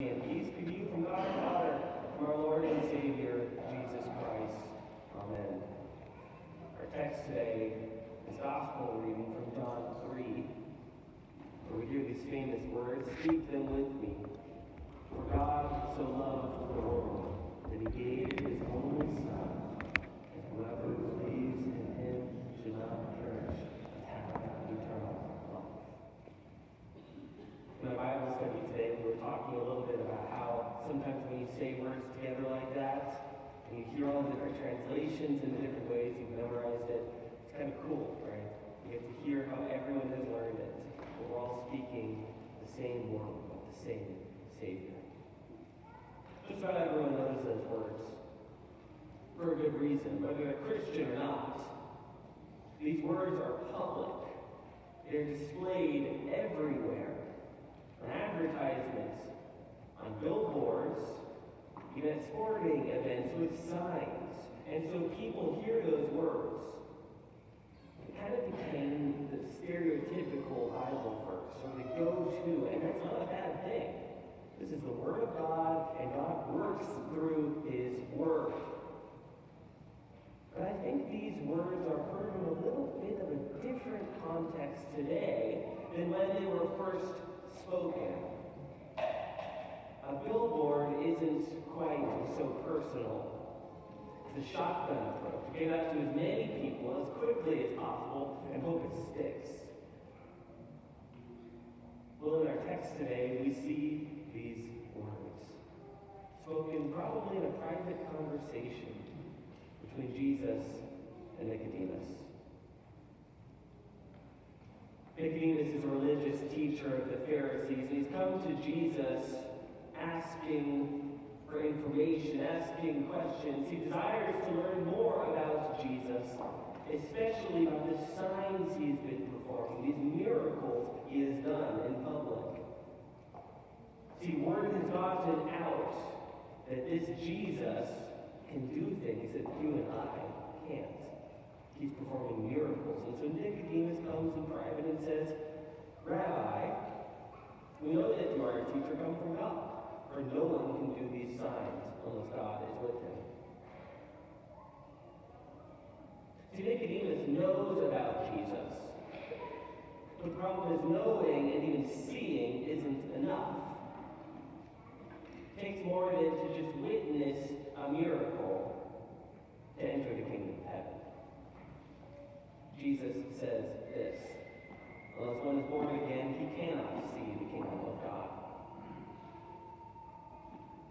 And peace be you from God our Father, from our Lord and Savior, Jesus Christ. Amen. Our text today is Gospel reading from John 3, where we hear these famous words, Speak them with me. For God so loved the world that he gave his only Son, and whoever believes in him should not perish, but have eternal life. In our Bible study today, we were talking a little bit about how sometimes when you say words together like that, and you hear all the different translations in the different ways you've memorized it, it's kind of cool, right? You get to hear how everyone has learned it, but we're all speaking the same word, but the same Savior. Just about everyone knows those words for a good reason, whether they're Christian or not. These words are public. They're displayed everywhere on advertisements, on billboards, even at sporting events with signs. And so people hear those words. It kind of became the stereotypical Bible verse or the go-to, and that's not a bad thing. This is the Word of God, and God works through His Word. But I think these words are heard in a little bit of a different context today than when they were first spoken. A billboard isn't quite so personal. A shotgun approach. Get out to as many people as quickly as possible and hope it sticks. Well, in our text today, we see these words spoken probably in a private conversation between Jesus and Nicodemus. Nicodemus is a religious teacher of the Pharisees, and he's come to Jesus asking for information, asking questions. He desires to learn more about Jesus, especially about the signs he's been performing, these miracles he has done in public. See, word has gotten out that this Jesus can do things that you and I can't. He's performing miracles. And so Nicodemus comes in private and says, Rabbi, we know that you are a teacher come from God, for no one can do these signs unless God is with him. See, Nicodemus knows about Jesus. The problem is knowing and even seeing isn't enough. It takes more than to just witness a miracle to enter the kingdom of heaven. Jesus says this Unless one is born again, he cannot see the kingdom of God.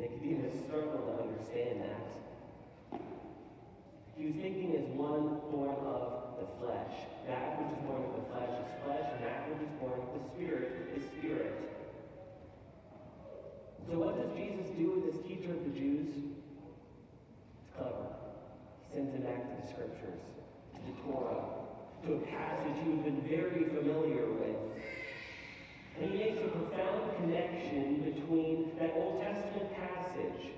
Nicodemus struggled to understand that. He was thinking as one born of the flesh. That which is born of the flesh flesh, and that which is born of the spirit is spirit. So what does Jesus do with this teacher of the Jews? It's clever. He sends him back to the scriptures, to the Torah, to a passage he would have been very familiar with. And he makes a profound connection between that Old Testament passage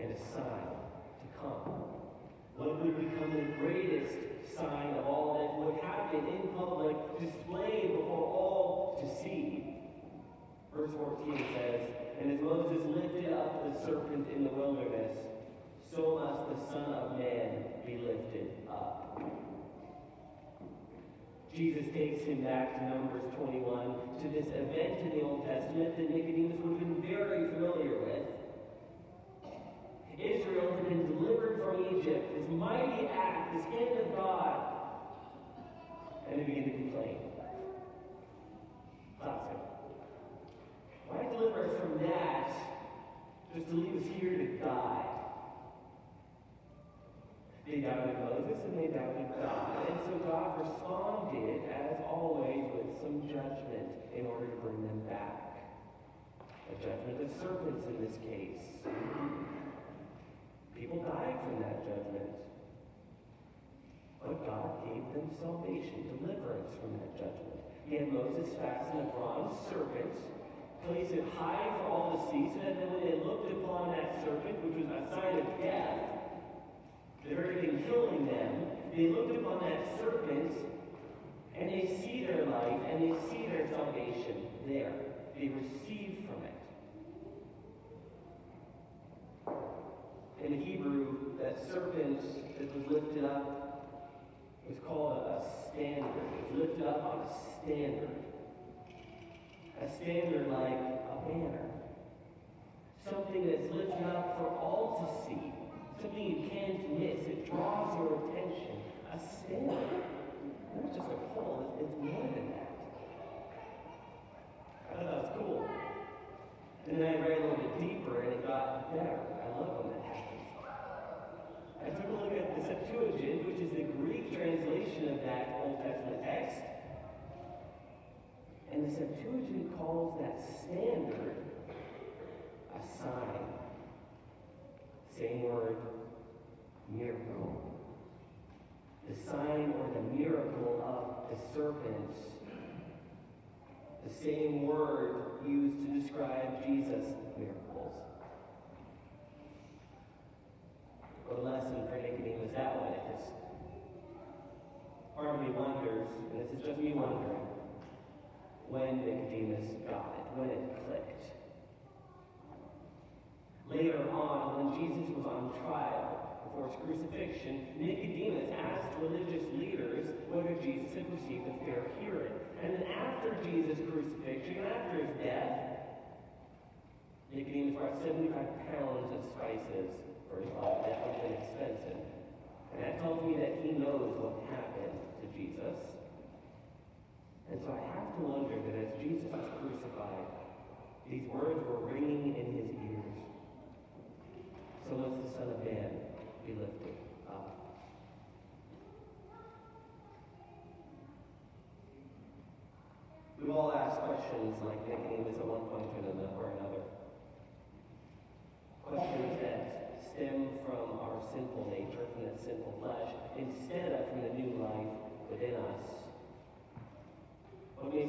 and a sign to come. What would become the greatest sign of all that would happen in public, displayed before all to see. Verse 14 says, And as Moses lifted up the serpent in the wilderness, so must the Son of Man be lifted up. Jesus takes him back to Numbers 21 to this event in the Old Testament that Nicodemus would have been very familiar with. Israel had been delivered from Egypt, this mighty act, this hand of God. And they begin to complain. Classic. Why deliver us from that just to leave us here to die? They doubted Moses and they doubted God. And so God responded, as always, with some judgment in order to bring them back. A judgment of serpents in this case. People died from that judgment. But God gave them salvation, deliverance from that judgment. He had Moses fasten a bronze serpent, place it high for all to see, so that when they looked upon that serpent, which was a sign of death, the very thing killing them, they looked upon that serpent and they see their life and they see their salvation there. They receive from it. In Hebrew, that serpent that was lifted up was called a standard. It was lifted up on a standard. A standard like a banner. Something that's lifted up for all to see. Something you can't miss. It draws your attention. A standard. Not just a pole, it's more than that. I thought that was cool. And then I read a little bit deeper and it got better. I love when that happens. I took a look at the Septuagint, which is the Greek translation of that Old Testament text. And the Septuagint calls that standard a sign. Same word, miracle. The sign or the miracle of the serpent. The same word used to describe Jesus' miracles. Well, the lesson for Nicodemus that one is part of me wonders, and this is just me wondering, when It, when it clicked. Later on, when Jesus was on trial before his crucifixion, Nicodemus asked religious leaders whether Jesus had received a fair hearing. And then after Jesus' crucifixion, after his death, Nicodemus brought 75 pounds of spices for his life. That would have been expensive. And that tells me that he knows what happened to Jesus. And so I have to wonder that as Jesus was crucified, these words were ringing in his ears. So must the Son of Man be lifted up. We've all asked questions like Nicodemus at one point or another. Questions that stem from our sinful nature, from that sinful flesh, instead of from the new life within us.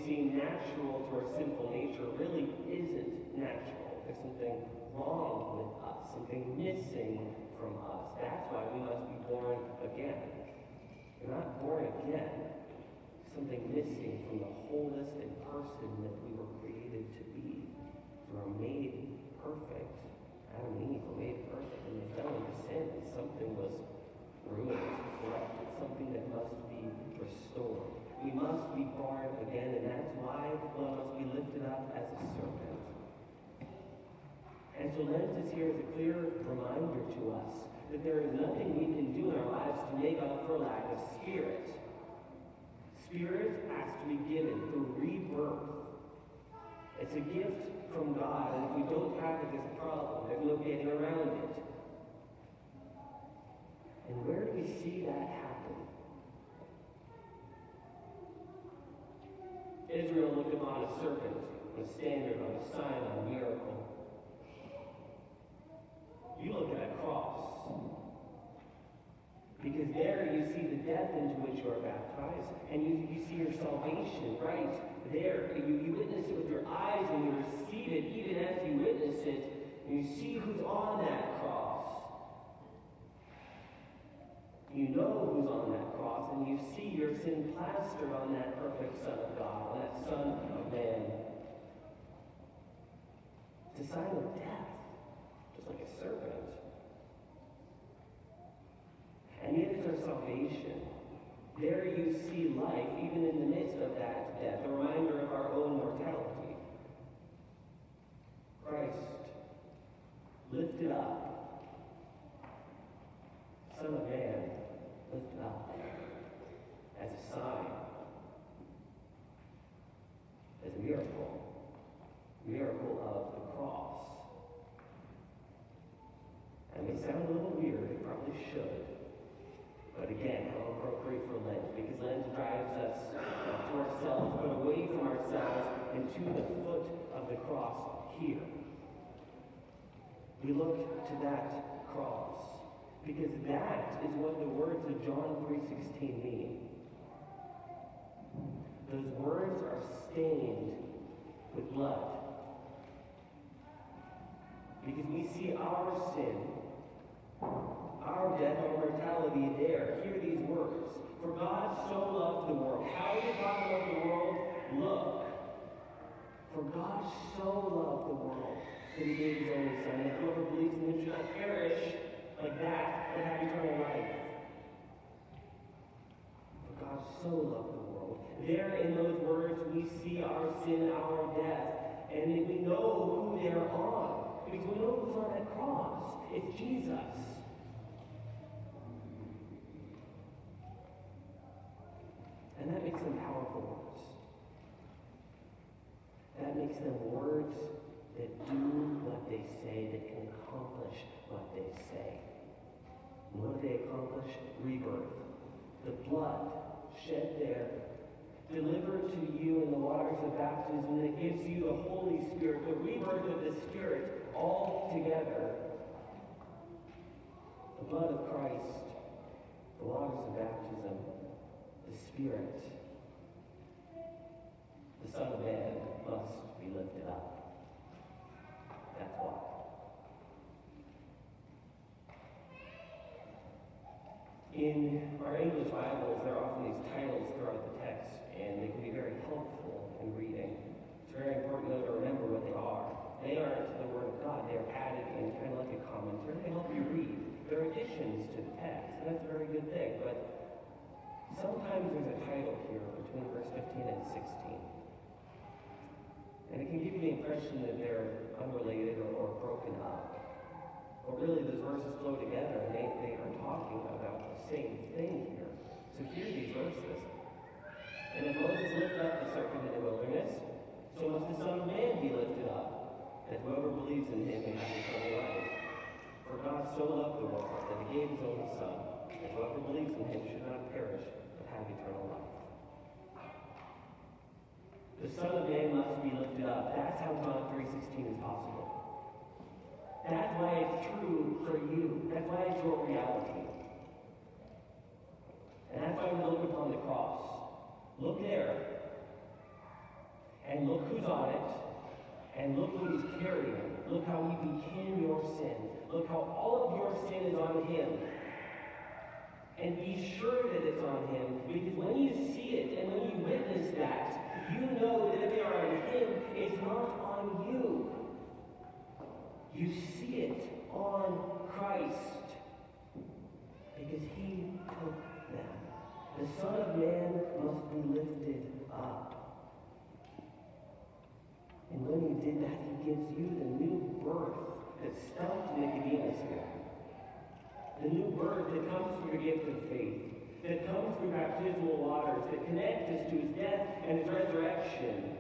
Seem natural to our sinful nature really isn't natural. There's something wrong with us, something missing from us. That's why we must be born again. We're not born again. Something missing from the wholeness and person that we were created to be. We were made perfect. Adam and Eve were made perfect, and they fell into sin. Something was ruined, corrupted, something that must be restored. We must be born again, and that's why one must be lifted up as a serpent. And so Lent is here as a clear reminder to us that there is nothing we can do in our lives to make up for lack of spirit. Spirit has to be given through rebirth. It's a gift from God, and if we don't have it, there's a problem. There's no getting around it. And where do we see that happen? Israel looked upon a serpent, a standard, on a sign, on a miracle. You look at a cross. Because there you see the death into which you are baptized, and you, you see your salvation right there. You, you witness it with your eyes, and you receive it even as you witness it, and you see who's on that cross. You know who's on that cross, and you see your sin plastered on that perfect Son of God, on that Son of Man. Sign of death, just like a serpent. And yet it's our salvation. There you see life, even in the midst of that death, a reminder of our own mortality. Christ, lifted up, Son of Man, lifted up as a sign, as a miracle, miracle of the cross. And may sound a little weird, it probably should. But again, how appropriate for Lent, because Lent drives us to ourselves, but away from ourselves and to the foot of the cross here. We look to that cross, because that is what the words of John 3.16 mean. Those words are stained with blood. Because we see our sin our death, our mortality there. Hear these words. For God so loved the world. How did God love the world? Look. For God so loved the world that he gave his only Son, that whoever believes in him should not perish, And we know who they're on. Because we know who's on that cross. It's Jesus. And that makes them powerful words. That makes them words that do what they say, that can accomplish what they say. And what do they accomplish? Rebirth. The blood shed there, delivered to you in the waters of baptism that gives you the Holy Spirit, the rebirth of the Spirit, all together. The blood of Christ, the waters of baptism, the Spirit. The Son of Man must be lifted up. That's why. In our English Bibles, there are often these titles throughout the text, and they can be very helpful in reading. It's very important, though, to remember what they are. They aren't the Word of God. They're added in kind of like a commentary. They help you read. They're additions to the text, and that's a very good thing. But sometimes there's a title here between verse 15 and 16. And it can give you the that they're unrelated or, or broken up. But really, those verses flow together, and they, they are talking about the same thing here. So hear these verses. And as Moses lifted up the serpent in the wilderness, so must the Son of Man be lifted up, that whoever believes in him may have eternal life. For God so loved the world that he gave his only Son, that whoever believes in him should not perish, but have eternal life. The Son of Man must be lifted up. That's how John 3.16 is possible. That's why it's true for you. That's why it's your reality. And that's why we look upon the cross. Look there. And look who's on it. And look what he's carrying. Look how he became your sin. Look how all of your sin is on him. And be sure that it's on him. Because when you see it and when you witness that, you know that if they are on him, it's not on you. You see it on Christ. Because he took them. The Son of Man must be lifted up. And when he did that, he gives you the new birth that stumped Nicodemus here. The new birth that comes through the gift of faith, that comes through baptismal waters, that connect us to his death and his resurrection.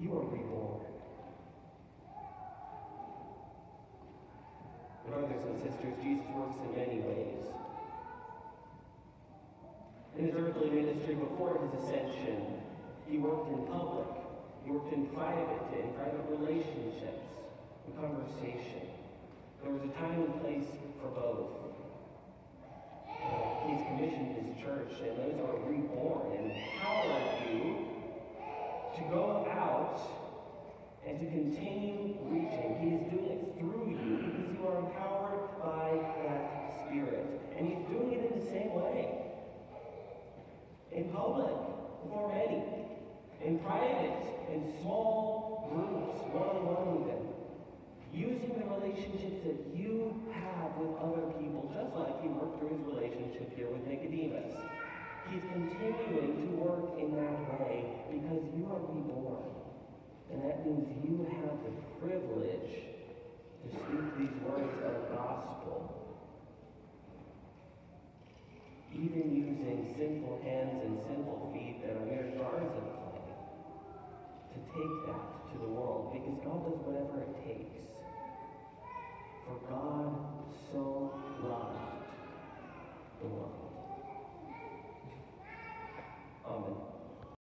You are reborn. Brothers and sisters, Jesus works in many ways. In his earthly ministry before his ascension, he worked in public, he worked in private, in private relationships, in conversation. There was a time and place for both. He's commissioned his church, and those are reborn and empowered you to go out and to continue reaching. He is doing it through you have the privilege to speak these words of the gospel, even using sinful hands and sinful feet that are mere jars of clay, to take that to the world, because God does whatever it takes. For God so loved the world. Amen.